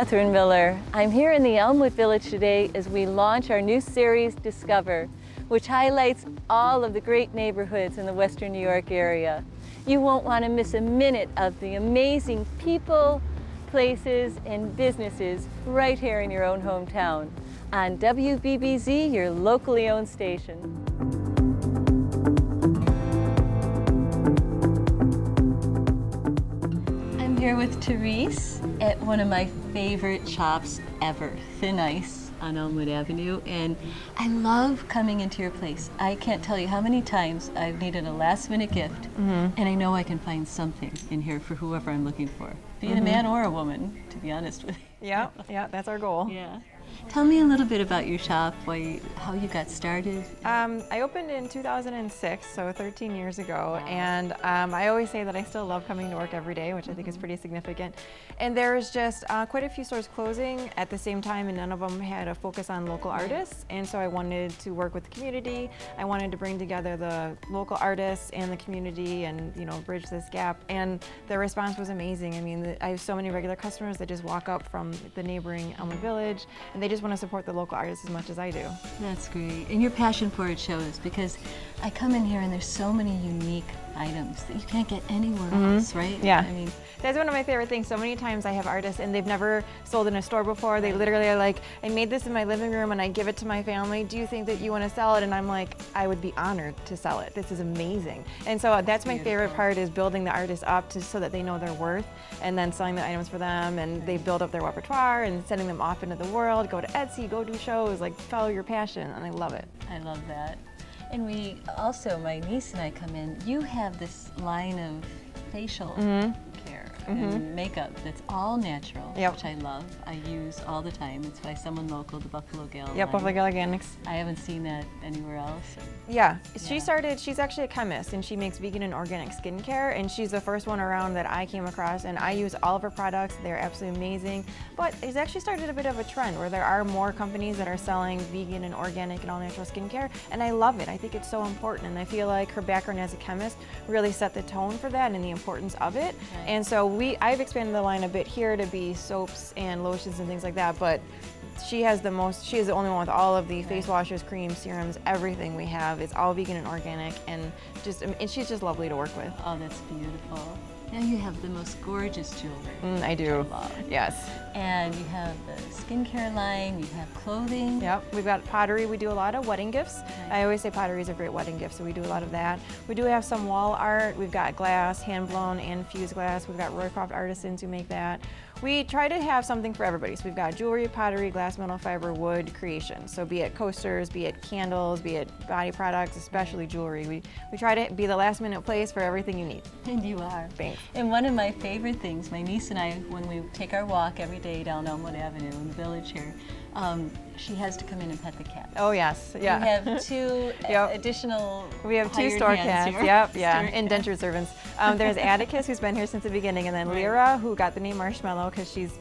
Catherine Miller. I'm here in the Elmwood Village today as we launch our new series, Discover, which highlights all of the great neighborhoods in the Western New York area. You won't want to miss a minute of the amazing people, places, and businesses right here in your own hometown on WBBZ, your locally owned station. I'm here with Therese at one of my favorite shops ever, Thin Ice on Elmwood Avenue. And I love coming into your place. I can't tell you how many times I've needed a last minute gift, mm-hmm. and I know I can find something in here for whoever I'm looking for, be it a mm-hmm. man or a woman, to be honest with you. Yeah, yeah, that's our goal. Yeah. Tell me a little bit about your shop, why how you got started. Um, I opened in 2006, so 13 years ago, and um, I always say that I still love coming to work every day, which I think is pretty significant. And there's just uh, quite a few stores closing at the same time, and none of them had a focus on local artists. And so I wanted to work with the community. I wanted to bring together the local artists and the community, and you know, bridge this gap. And the response was amazing. I mean, I have so many regular customers that just walk up from the neighboring Elmwood Village, and they just want to support the local artists as much as I do. That's great. And your passion for it shows because I come in here and there's so many unique items that you can't get anywhere mm-hmm. else, right? Yeah. I mean, That's one of my favorite things. So many times I have artists and they've never sold in a store before. They literally are like, I made this in my living room and I give it to my family. Do you think that you want to sell it? And I'm like, I would be honored to sell it. This is amazing. And so that's my favorite part is building the artist up to, so that they know their worth and then selling the items for them and they build up their repertoire and sending them off into the world. Go to Etsy, go do shows, like follow your passion. And I love it. I love that. And we also, my niece and I come in, you have this line of facial mm-hmm. Care and makeup that's all natural. Yep. which I love. I use all the time. It's by someone local, the Buffalo Gal. Yep. Buffalo Girl Organics. I haven't seen that anywhere else. Yeah, she started, she's actually a chemist and she makes vegan and organic skincare and she's the first one around that I came across and I use all of her products. They're absolutely amazing. But it's actually started a bit of a trend where there are more companies that are selling vegan and organic and all natural skincare and I love it. I think it's so important and I feel like her background as a chemist really set the tone for that and the importance of it. Right. And so we, I've expanded the line a bit here to be soaps and lotions and things like that, but she has the most, she is the only one with all of the face washes, creams, serums, everything we have. It's all vegan and organic and just, and she's just lovely to work with. Oh, that's beautiful. Now you have the most gorgeous jewelry. Mm, I do. love. Yes. And you have the skincare line, you have clothing. Yep. We've got pottery. We do a lot of wedding gifts. I always say pottery is a great wedding gift, so we do a lot of that. We do have some wall art. We've got glass, hand blown and fused glass. We've got Roycroft artisans who make that. We try to have something for everybody. So we've got jewelry, pottery, glass, metal, fiber, wood, creation. So be it coasters, be it candles, be it body products, especially jewelry. We, we try to be the last minute place for everything you need. And you are. Thanks. And one of my favorite things, my niece and I, when we take our walk every day down Elmwood Avenue in the village here, um, she has to come in and pet the cat. Oh yes, yeah. We have two Yep. additional. We have two store cats. here. Yep, yeah, Store cats. indentured servants. Um, there's Atticus, who's been here since the beginning, and then. Lyra, who got the name Marshmallow because she's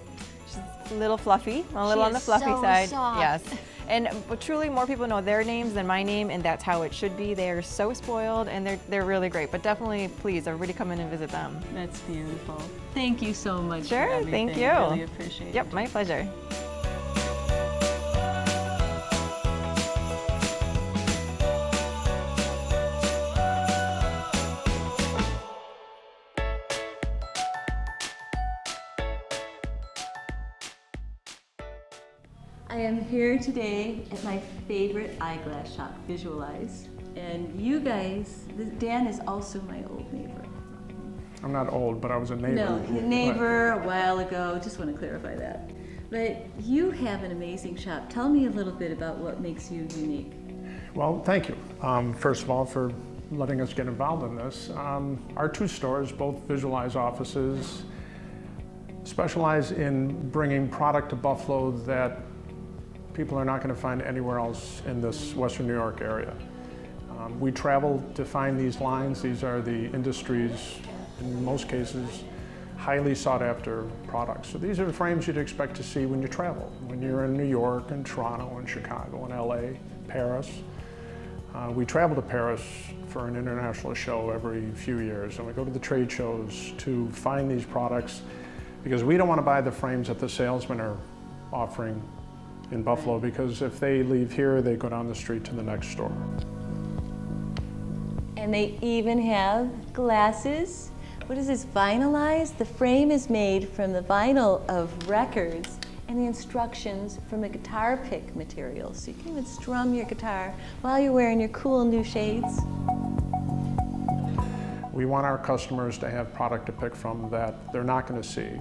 she's a little fluffy, a little on the fluffy so side. soft. Yes. And but truly, more people know their names than my name, and that's how it should be. They are so spoiled, and they're they're really great. But definitely, please, everybody come in and visit them. That's beautiful. Thank you so much. for Sure, thank you. Really appreciate it. Yep, my pleasure. Here today at my favorite eyeglass shop, Visualize. And you guys, Dan is also my old neighbor. I'm not old, but I was a neighbor. No, But- neighbor a while ago. Just want to clarify that. But you have an amazing shop. Tell me a little bit about what makes you unique. Well, thank you, um, first of all, for letting us get involved in this. Um, our two stores, both Visualize offices, specialize in bringing product to Buffalo that people are not going to find anywhere else in this Western New York area. Um, we travel to find these lines. These are the industries, in most cases, highly sought after products. So these are the frames you'd expect to see when you travel, when you're in New York and Toronto and Chicago and LA, Paris. Uh, we travel to Paris for an international show every few years, and we go to the trade shows to find these products because we don't want to buy the frames that the salesmen are offering in Buffalo because if they leave here, they go down the street to the next store. And they even have glasses. What is this, vinylized? The frame is made from the vinyl of records and the instructions from the guitar pick material. So you can even strum your guitar while you're wearing your cool new shades. We want our customers to have product to pick from that they're not going to see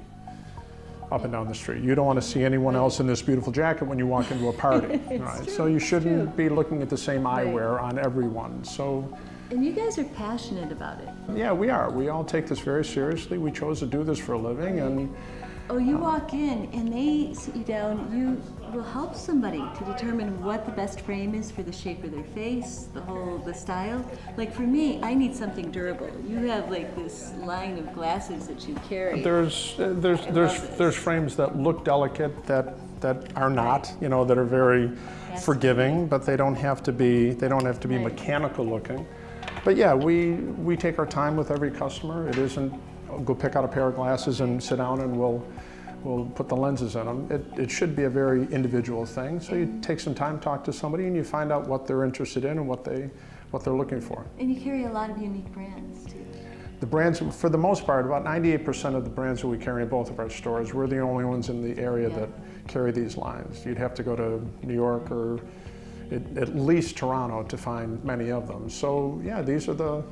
up and down the street. You don't want to see anyone else in this beautiful jacket when you walk into a party. right? true, so you shouldn't true. be looking at the same Right. eyewear on everyone. So And you guys are passionate about it. yeah, we are. We all take this very seriously. We chose to do this for a living and Oh, you walk in and they sit you down, you will help somebody to determine what the best frame is for the shape of their face, the whole, the style. Like for me, I need something durable. You have like this line of glasses that you carry. There's uh, there's I there's there's frames that look delicate that that are not, you know, that are very forgiving, but they don't have to be they don't have to be Right. mechanical looking. But yeah, we we take our time with every customer. It isn't go pick out a pair of glasses and sit down and we'll we'll put the lenses in them. It, it should be a very individual thing. So you take some time, talk to somebody, and you find out what they're interested in and what they what they're looking for. And you carry a lot of unique brands too. The brands, for the most part, about 98% of the brands that we carry in both of our stores, we're the only ones in the area Yeah. that carry these lines. You'd have to go to New York or at, at least Toronto to find many of them. So yeah, these are the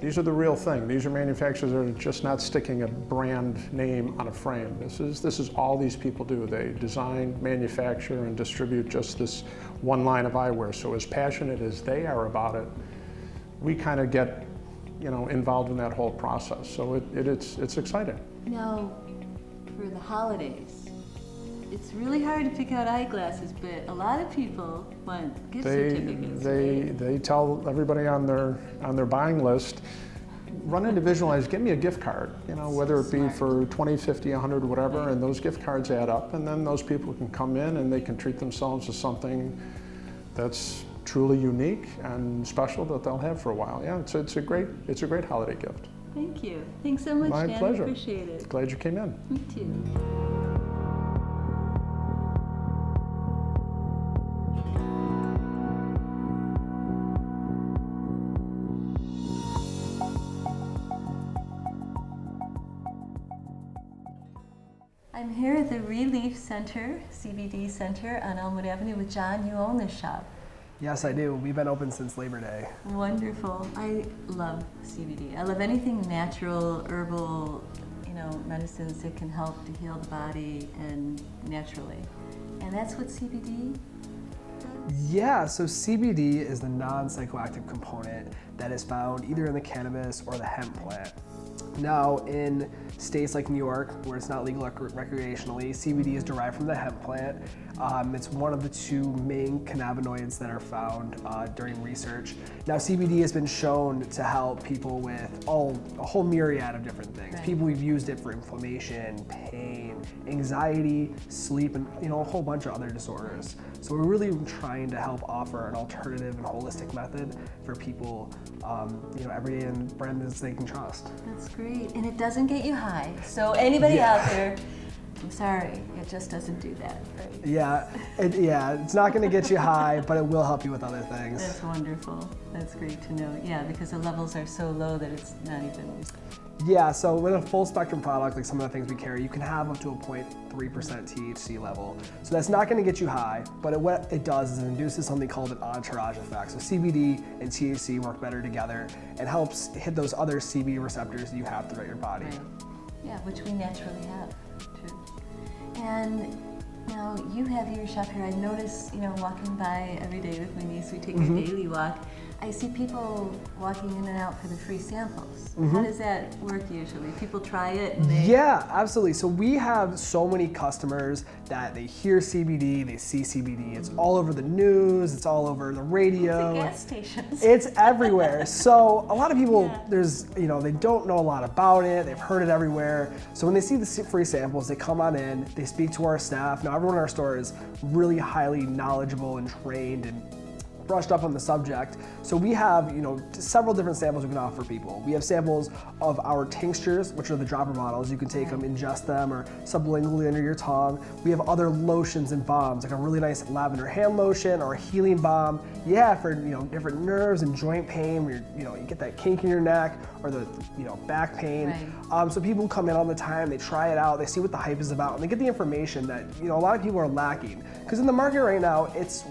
these are the real thing. These are manufacturers that are just not sticking a brand name on a frame. This is this is all these people do. They design, manufacture, and distribute just this one line of eyewear. So as passionate as they are about it, we kind of get you know involved in that whole process. So it, it, it's it's exciting. Now, for the holidays, it's really hard to pick out eyeglasses, but a lot of people want gift They certificates. they right? they tell everybody on their on their buying list. Run into Visualize, give me a gift card, you know, whether it be Smart. for 20, 50, 100, whatever, and those gift cards add up, and then those people can come in and they can treat themselves to something that's truly unique and special that they'll have for a while. Yeah, it's, it's a great it's a great holiday gift. Thank you. Thanks so much, My Dan. pleasure. Appreciate it. Glad you came in. Me too. I'm here at the Relief Center, CBD Center on Elmwood Avenue with John. You own this shop. Yes, I do. We've been open since Labor Day. Wonderful. I love CBD. I love anything natural, herbal, you know, medicines that can help to heal the body and naturally. And that's what CBD does. Yeah, so CBD is the non psychoactive component that is found either in the cannabis or the hemp plant. Now, in states like New York, where it's not legal rec- recreationally, CBD is derived from the hemp plant. Um, it's one of the two main cannabinoids that are found uh, during research. Now, CBD has been shown to help people with all a whole myriad of different things. Right. People who've used it for inflammation, pain, anxiety, sleep, and you know a whole bunch of other disorders. So we're really trying to help offer an alternative and holistic method for people, um, you know, every day and brands they can trust. That's great. And it doesn't get you high. So anybody Yeah. out there, I'm sorry, it just doesn't do that. Right? Yeah, it, yeah, it's not going to get you high, but it will help you with other things. That's wonderful. That's great to know. Yeah, because the levels are so low that it's not even. Yeah, so with a full spectrum product, like some of the things we carry, you can have up to a 0.3% THC level. So that's not going to get you high, but it, what it does is it induces something called an entourage effect. So CBD and THC work better together and helps hit those other CB receptors that you have throughout your body. Right. Yeah, which we naturally have. True. And now you have your shop here. I notice, you know, walking by every day with my niece, we take Mm-hmm. a daily walk. I see people walking in and out for the free samples. Mm-hmm. How does that work usually? People try it and they. Yeah, absolutely. So we have so many customers that they hear CBD, they see CBD. It's all over the news, it's all over the radio. at gas stations. It's everywhere. So a lot of people, Yeah. there's, you know, they don't know a lot about it. They've heard it everywhere. So when they see the free samples, they come on in, they speak to our staff. Now everyone in our store is really highly knowledgeable and trained and brushed up on the subject. So we have, you know, several different samples we can offer people. We have samples of our tinctures, which are the dropper bottles. You can take them, ingest them, or sublingually under your tongue. We have other lotions and bombs, like a really nice lavender hand lotion or a healing balm. Yeah, for you know different nerves and joint pain. Where you know you get that kink in your neck or the you know back pain. Right. Um, so people come in all the time. They try it out. They see what the hype is about, and they get the information that you know a lot of people are lacking. Because in the market right now, it's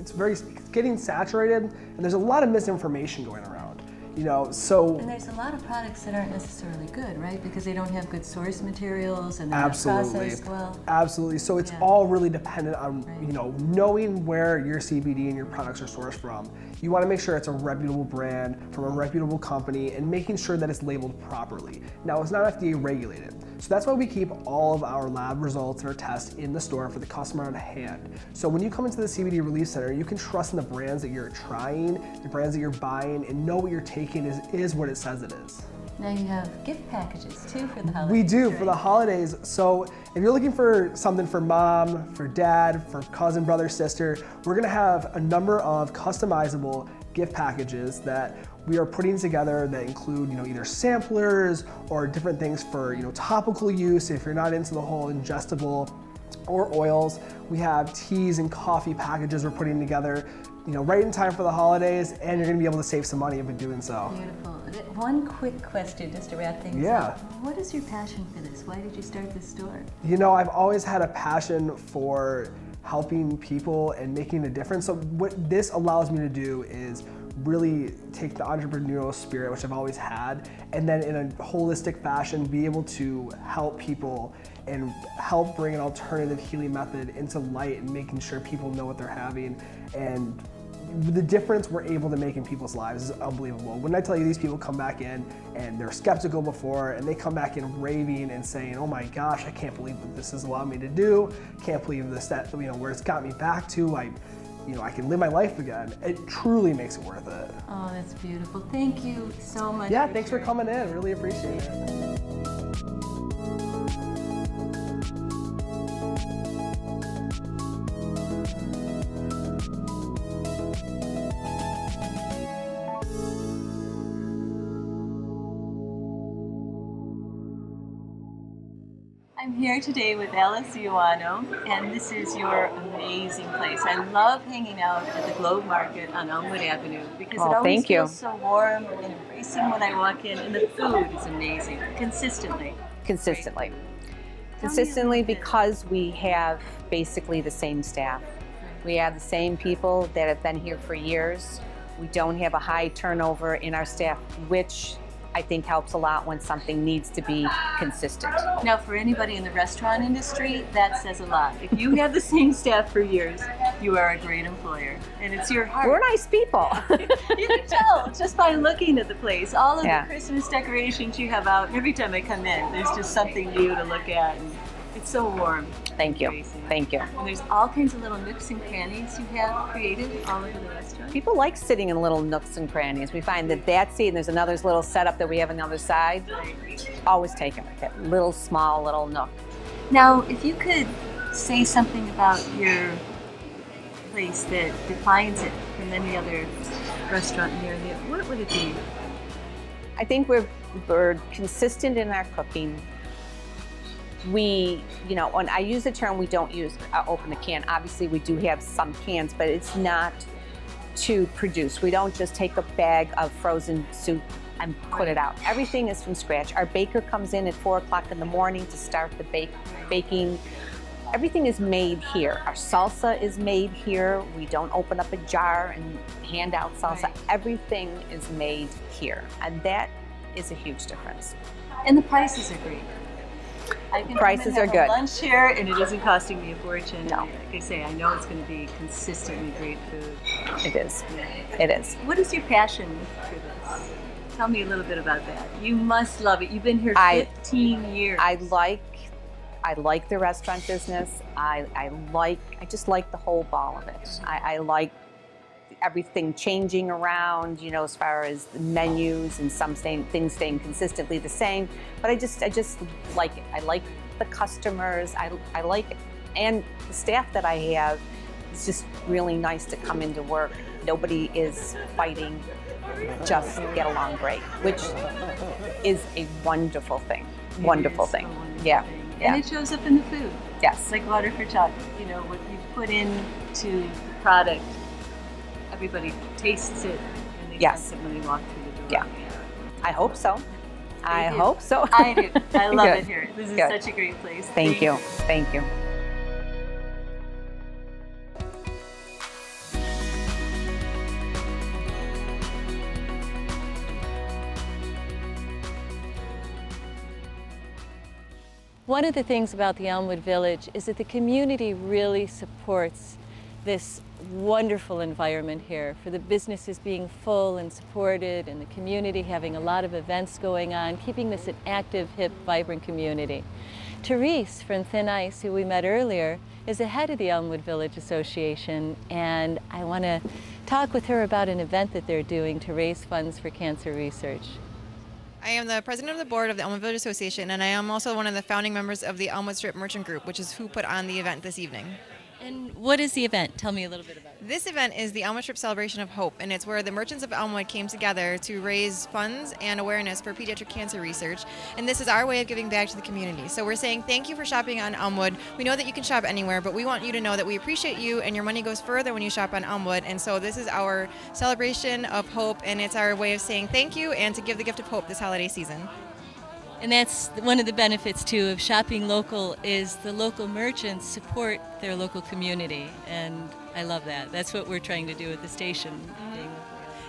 it's very it's getting saturated, and there's a lot of misinformation going around. You know, so And there's a lot of products that aren't necessarily good, right? Because they don't have good source materials and they're Absolutely. not processed well. Absolutely. So it's Yeah. all really dependent on Right. you know knowing where your CBD and your products are sourced from. You want to make sure it's a reputable brand from a reputable company and making sure that it's labeled properly. Now it's not FDA regulated. So that's why we keep all of our lab results and our tests in the store for the customer on hand. So when you come into the CBD Relief Center, you can trust in the brands that you're trying, the brands that you're buying, and know what you're taking is, is what it says it is. Now you have gift packages too for the holidays. We do right? for the holidays. So if you're looking for something for mom, for dad, for cousin, brother, sister, we're gonna have a number of customizable gift packages that we are putting together that include, you know, either samplers or different things for, you know, topical use if you're not into the whole ingestible or oils. We have teas and coffee packages we're putting together, you know, right in time for the holidays, and you're gonna be able to save some money by doing so. Beautiful. One quick question just to wrap things Yeah. up. What is your passion for this? Why did you start this store? You know, I've always had a passion for helping people and making a difference. So what this allows me to do is really take the entrepreneurial spirit, which I've always had, and then in a holistic fashion, be able to help people and help bring an alternative healing method into light and making sure people know what they're having and the difference we're able to make in people's lives is unbelievable. When I tell you these people come back in and they're skeptical before and they come back in raving and saying, oh my gosh, I can't believe what this has allowed me to do. Can't believe this, that, you know, where it's got me back to. I, you know, I can live my life again. It truly makes it worth it. Oh, that's beautiful. Thank you so much. Yeah, thanks for coming in. Really appreciate it. I'm here today with Alice Iwano, and this is your amazing place. I love hanging out at the Globe Market on Elmwood Avenue because Oh, it always thank you. feels so warm and embracing when I walk in, and the food is amazing consistently. consistently. Consistently because we have basically the same staff. We have the same people that have been here for years. We don't have a high turnover in our staff, which I think helps a lot when something needs to be consistent. Now, for anybody in the restaurant industry, that says a lot. If you have the same staff for years, you are a great employer, and it's your heart. We're nice people. you can tell just by looking at the place. All of Yeah. the Christmas decorations you have out, every time I come in, there's just something new to look at. And it's so warm. Thank you. Embracing. Thank you. And there's all kinds of little nooks and crannies you have created all over the restaurant. People like sitting in little nooks and crannies. We find that that seat, and there's another little setup that we have on the other side, always take them. That little small little nook. Now, if you could say something about your place that defines it from any other restaurant in the area, what would it be? I think we're we're consistent in our cooking. We, you know, when I use the term, we don't use uh, open the can. Obviously, we do have some cans, but it's not to produce. We don't just take a bag of frozen soup and put it out. Everything is from scratch. Our baker comes in at four o'clock in the morning to start the bake, baking. Everything is made here. Our salsa is made here. We don't open up a jar and hand out salsa. Right. Everything is made here, and that is a huge difference. And the prices are great. I can Prices are good. lunch here, and it isn't costing me a fortune. No. Like I say, I know it's going to be consistently great food. It is. Yeah. It is. What is your passion for this? Tell me a little bit about that. You must love it. You've been here I- 15 years. I like I like the restaurant business. I, I like I just like the whole ball of it. I, I like everything changing around, you know, as far as the menus and some staying, things staying consistently the same. But I just I just like it. I like the customers. I, I like it. And the staff that I have, it's just really nice to come into work nobody is fighting, just get along great, which is a wonderful thing. Wonderful thing. wonderful Yeah. thing. Yeah. And it shows up in the food. Yes. Like water for chocolate. You know, what you put into the product, everybody tastes it and they Yes. sense it when they walk through the door. Yeah. I hope so. I do. hope so. I do. I love Good. it here. This is Good. such a great place. Thank you. Thank you. One of the things about the Elmwood Village is that the community really supports this wonderful environment here for the businesses being full and supported and the community having a lot of events going on, keeping this an active, hip, vibrant community. Therese from Thin Ice, who we met earlier, is the head of the Elmwood Village Association and I want to talk with her about an event that they're doing to raise funds for cancer research. I am the president of the board of the Elmwood Village Association, and I am also one of the founding members of the Elmwood Strip Merchant Group, which is who put on the event this evening. And what is the event? Tell me a little bit about it. This event is the Elmwood Strip Celebration of Hope, and it's where the merchants of Elmwood came together to raise funds and awareness for pediatric cancer research. And this is our way of giving back to the community. So we're saying thank you for shopping on Elmwood. We know that you can shop anywhere, but we want you to know that we appreciate you and your money goes further when you shop on Elmwood. And so this is our celebration of hope, and it's our way of saying thank you and to give the gift of hope this holiday season. And that's one of the benefits too of shopping local is the local merchants support their local community and I love that. That's what we're trying to do at the station.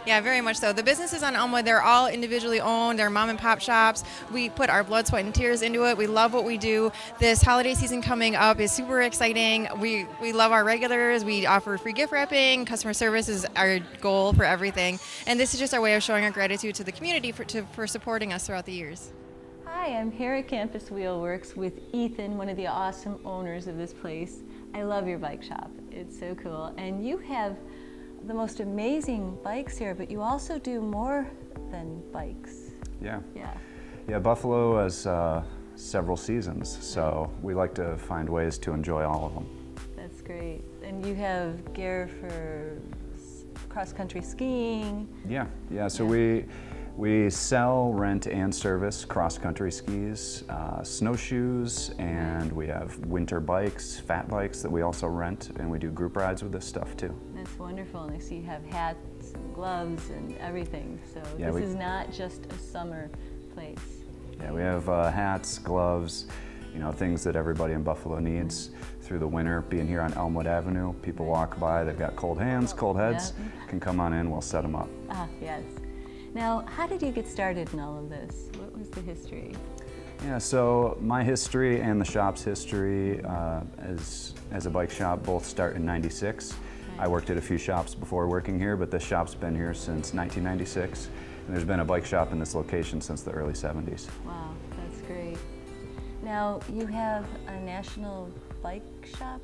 Yeah, very much so. The businesses on Elmwood, they're all individually owned. They're mom and pop shops. We put our blood, sweat, and tears into it. We love what we do. This holiday season coming up is super exciting. We we love our regulars. We offer free gift wrapping. Customer service is our goal for everything. And this is just our way of showing our gratitude to the community for, to, for supporting us throughout the years. Hi, I'm here at Campus Wheelworks with Ethan, one of the awesome owners of this place. I love your bike shop. It's so cool. And you have the most amazing bikes here, but you also do more than bikes. Yeah. Yeah. Yeah, Buffalo has uh, several seasons, so we like to find ways to enjoy all of them. That's great. And you have gear for cross country skiing. Yeah, yeah. So we we sell, rent, and service cross-country skis, uh, snowshoes, and we have winter bikes, fat bikes that we also rent, and we do group rides with this stuff too. That's wonderful. And I see you have hats and gloves and everything. So Yeah, this we- is not just a summer place. Yeah, we have uh, hats, gloves, you know, things that everybody in Buffalo needs through the winter. Being here on Elmwood Avenue, people walk by, they've got cold hands, cold heads, can come on in, we'll set them up. Ah, yes. Now, how did you get started in all of this? What was the history? Yeah, so my history and the shop's history uh, as, as a bike shop both start in 96. I worked at a few shops before working here, but this shop's been here since 1996. And there's been a bike shop in this location since the early 70s. Wow, that's great. Now, you have a National Bike Shop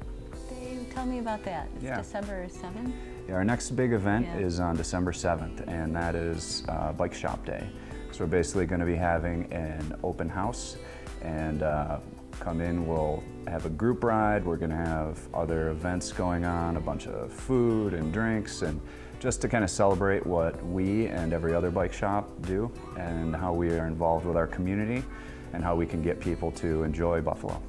Day. Tell me about that. It's Yeah. December 7th? Our next big event Yeah. is on December 7th, and that is uh, Bike Shop Day. So we're basically going to be having an open house, and uh, come in, we'll have a group ride, we're going to have other events going on, a bunch of food and drinks, and just to kind of celebrate what we and every other bike shop do, and how we are involved with our community, and how we can get people to enjoy Buffalo.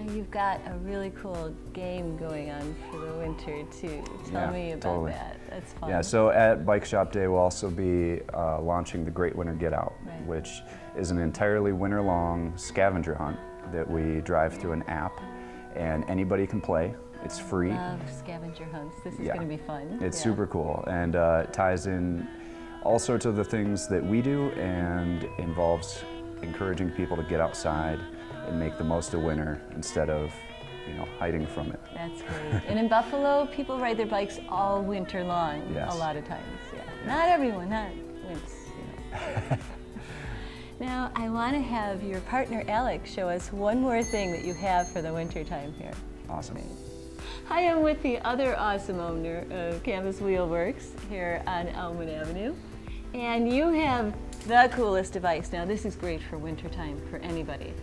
Now, you've got a really cool game going on for the winter, too. Tell Yeah, me about totally. that. That's fun. Yeah, so at Bike Shop Day, we'll also be uh, launching the Great Winter Get Out, Right. which is an entirely winter long scavenger hunt that we drive through an app, and anybody can play. It's free. love scavenger hunts. This is Yeah. going to be fun. It's Yeah. super cool, and uh, it ties in all sorts of the things that we do and involves encouraging people to get outside and make the most of winter instead of, you know, hiding from it. That's great. and in Buffalo, people ride their bikes all winter long. Yes. A lot of times. Yeah. Not everyone. Not Wince. You know. now, I want to have your partner Alex show us one more thing that you have for the winter time here. Awesome. Hi, I'm with the other awesome owner of Campus Wheelworks here on Elmwood Avenue. And you have the coolest device. Now, this is great for wintertime for anybody.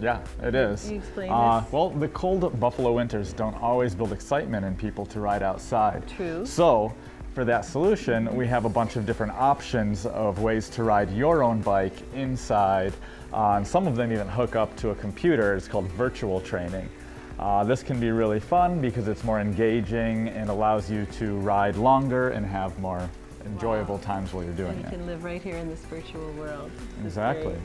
Yeah, it is. you explain uh, this? Well, the cold Buffalo winters don't always build excitement in people to ride outside. True. So, for that solution, we have a bunch of different options of ways to ride your own bike inside. Uh, and some of them even hook up to a computer. It's called virtual training. Uh, this can be really fun because it's more engaging and allows you to ride longer and have more enjoyable wow. times while you're doing and you it. You can live right here in this virtual world. exactly.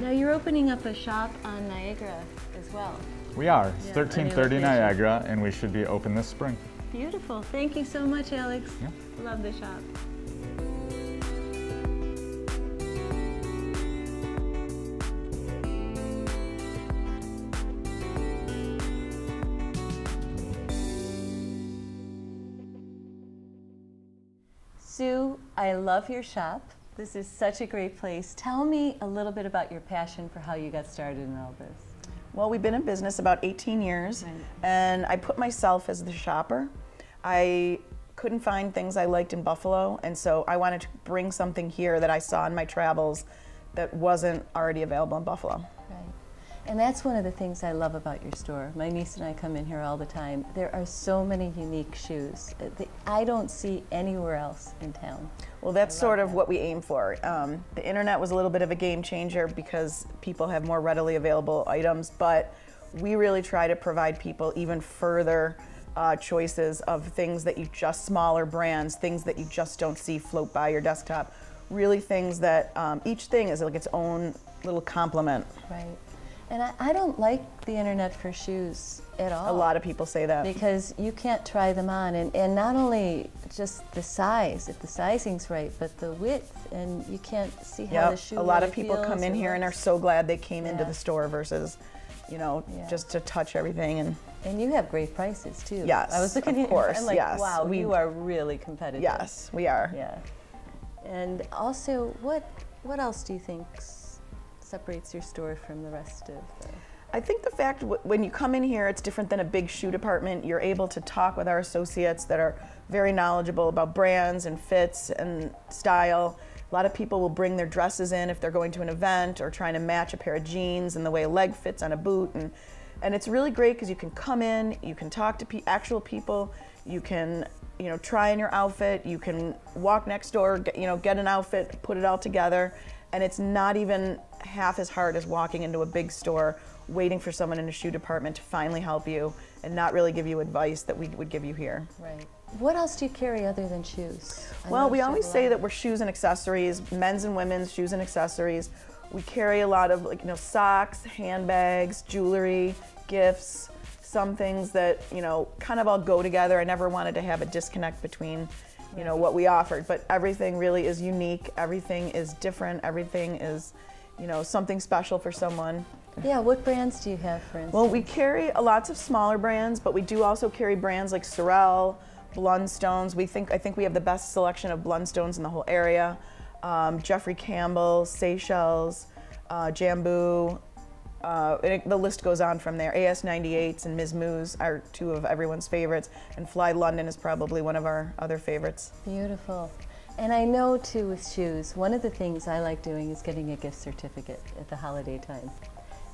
Now you're opening up a shop on Niagara as well. We are. It's yeah, 1330 Niagara and we should be open this spring. Beautiful. Thank you so much, Alex. Yeah. Love the shop. Sue, I love your shop. This is such a great place. Tell me a little bit about your passion for how you got started in all this. Well, we've been in business about 18 years, right. and I put myself as the shopper. I couldn't find things I liked in Buffalo, and so I wanted to bring something here that I saw in my travels that wasn't already available in Buffalo. And that's one of the things I love about your store. My niece and I come in here all the time. There are so many unique shoes that I don't see anywhere else in town. Well, that's sort of that. what we aim for. Um, the internet was a little bit of a game changer because people have more readily available items, but we really try to provide people even further uh, choices of things that you just smaller brands, things that you just don't see float by your desktop. Really, things that um, each thing is like its own little compliment. Right. And I, I, don't like the internet for shoes at all. A lot of people say that. Because you can't try them on. And, and not only just the size, if the sizing's right, but the width, and you can't see how yep. the shoe A lot really of people come in here and are so glad they came yeah. into the store versus, you know, yeah. just to touch everything. And and you have great prices too. Yes, I was looking of at course, I'm like, yes. wow, we, you are really competitive. Yes, we are. Yeah. And also, what what else do you think separates your store from the rest of the... I think the fact when you come in here, it's different than a big shoe department. You're able to talk with our associates that are very knowledgeable about brands and fits and style. A lot of people will bring their dresses in if they're going to an event or trying to match a pair of jeans and the way a leg fits on a boot. And, and it's really great because you can come in, you can talk to pe actual people, you can you know, try in your outfit, you can walk next door, get, you know, get an outfit, put it all together, and it's not even half as hard as walking into a big store waiting for someone in a shoe department to finally help you and not really give you advice that we would give you here. Right. What else do you carry other than shoes? I well, we always say that we're shoes and accessories, men's and women's shoes and accessories. We carry a lot of like you know socks, handbags, jewelry, gifts, some things that you know kind of all go together. I never wanted to have a disconnect between you know what we offered, but everything really is unique. Everything is different. Everything is you know, something special for someone. Yeah, what brands do you have, for instance? Well, we carry lots of smaller brands, but we do also carry brands like Sorel, Blundstones. We think I think we have the best selection of Blundstones in the whole area. Um, Jeffrey Campbell, Seychelles, uh, Jambu. Uh, it, the list goes on from there. AS98s and Miz Mooz are two of everyone's favorites, and Fly London is probably one of our other favorites. Beautiful. And I know too with shoes, one of the things I like doing is getting a gift certificate at the holiday time.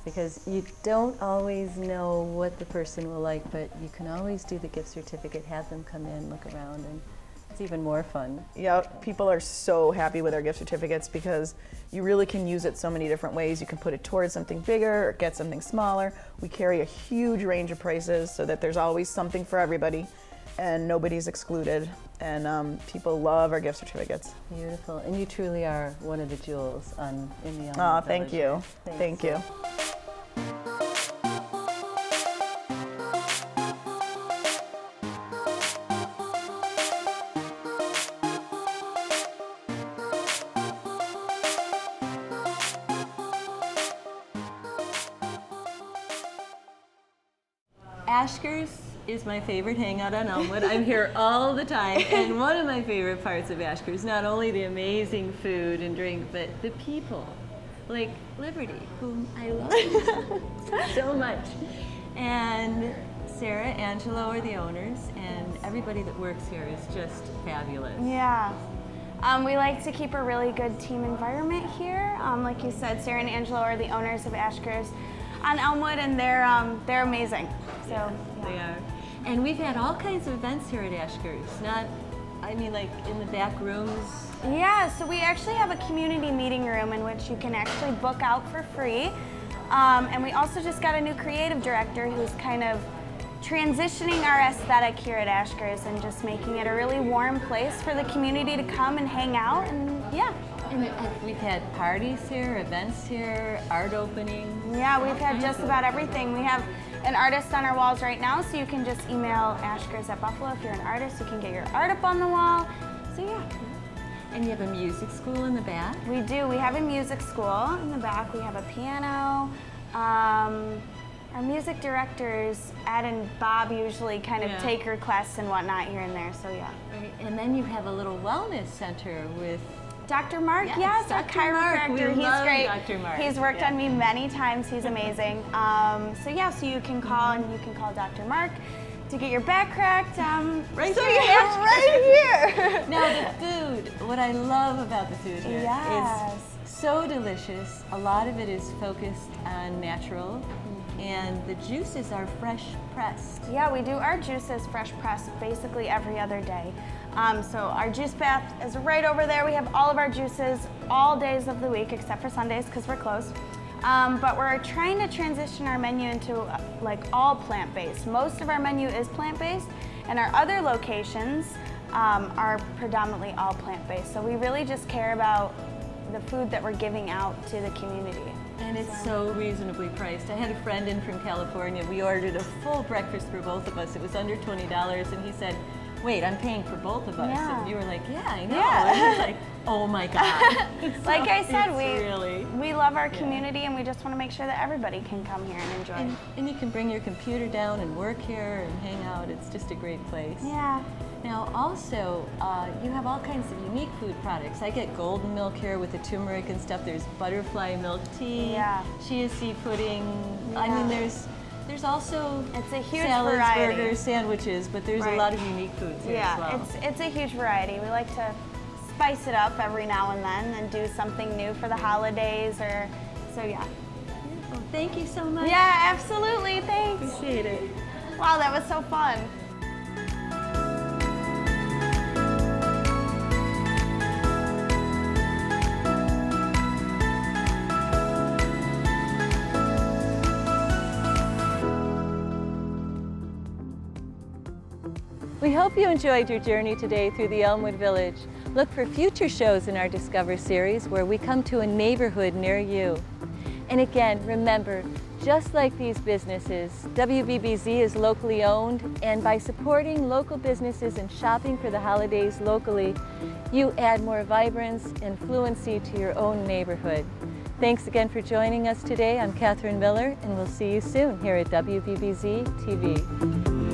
Because you don't always know what the person will like, but you can always do the gift certificate, have them come in, look around, and it's even more fun. Yeah, people are so happy with our gift certificates because you really can use it so many different ways. You can put it towards something bigger or get something smaller. We carry a huge range of prices so that there's always something for everybody and nobody's excluded. And um, people love our gift certificates. Beautiful. And you truly are one of the jewels on, in the Oh, thank you. Thanks. Thank you. My favorite hangout on Elmwood. I'm here all the time, and one of my favorite parts of Ashker is not only the amazing food and drink, but the people, like Liberty, whom I love so much. And Sarah, Angelo are the owners, and everybody that works here is just fabulous. Yeah. Um, we like to keep a really good team environment here. Um, like you said, Sarah and Angelo are the owners of Ashker's on Elmwood, and they're um, they're amazing. So yeah, yeah. they are. And we've had all kinds of events here at Ashker's, not I mean, like in the back rooms? Yeah, so we actually have a community meeting room in which you can actually book out for free. Um, and we also just got a new creative director who's kind of transitioning our aesthetic here at Ashker's and just making it a really warm place for the community to come and hang out and yeah. And we've had parties here, events here, art openings. Yeah, we've had just about everything. We have an artist on our walls right now, so you can just email Ashker's at Buffalo. If you're an artist, you can get your art up on the wall. So yeah. And you have a music school in the back? We do. We have a music school in the back. We have a piano. Um, our music directors, Ed and Bob, usually kind of Yeah. take requests and whatnot here and there, so yeah. Right. And then you have a little wellness center with Dr. Mark, Yes, yes, Dr. Mark. chiropractor. We He's love great. Dr. Mark. He's worked Yeah. on me many times. He's amazing. Um, so yeah, so you can call and you can call Dr. Mark to get your back cracked. Um, Right so here. yeah, right here. Now the food, what I love about the food here is Yes. so delicious. A lot of it is focused on natural and the juices are fresh pressed. Yeah, we do our juices fresh pressed basically every other day. Um, so our juice bath is right over there. We have all of our juices all days of the week except for Sundays because we're closed. Um, but we're trying to transition our menu into uh, like all plant-based. Most of our menu is plant-based and our other locations um, are predominantly all plant-based. So we really just care about the food that we're giving out to the community. And it's so reasonably priced. I had a friend in from California. We ordered a full breakfast for both of us. It was under $20 and he said, wait, I'm paying for both of us. Yeah. And you were like, yeah, I know. Yeah. And like, oh my God. like So I said, we really, we love our community and we just want to make sure that everybody can come here and enjoy. and, and you can bring your computer down and work here and hang out. It's just a great place. yeah. Now, also, uh, you have all kinds of unique food products. I get golden milk here with the turmeric and stuff. There's butterfly milk tea, Yeah. chia seed pudding. I mean, there's there's also It's a huge salads, variety. burgers, sandwiches, but there's Right. a lot of unique foods here Yeah, as well. it's it's a huge variety. We like to spice it up every now and then and do something new for the holidays or so yeah. Well, thank you so much. Yeah, absolutely. Thanks. Appreciate it. Wow, that was so fun. We hope you enjoyed your journey today through the Elmwood Village. Look for future shows in our Discover series where we come to a neighborhood near you. And again, remember, just like these businesses, WBBZ is locally owned, and by supporting local businesses and shopping for the holidays locally, you add more vibrance and fluency to your own neighborhood. Thanks again for joining us today. I'm Katherine Miller, and we'll see you soon here at WBBZ TV.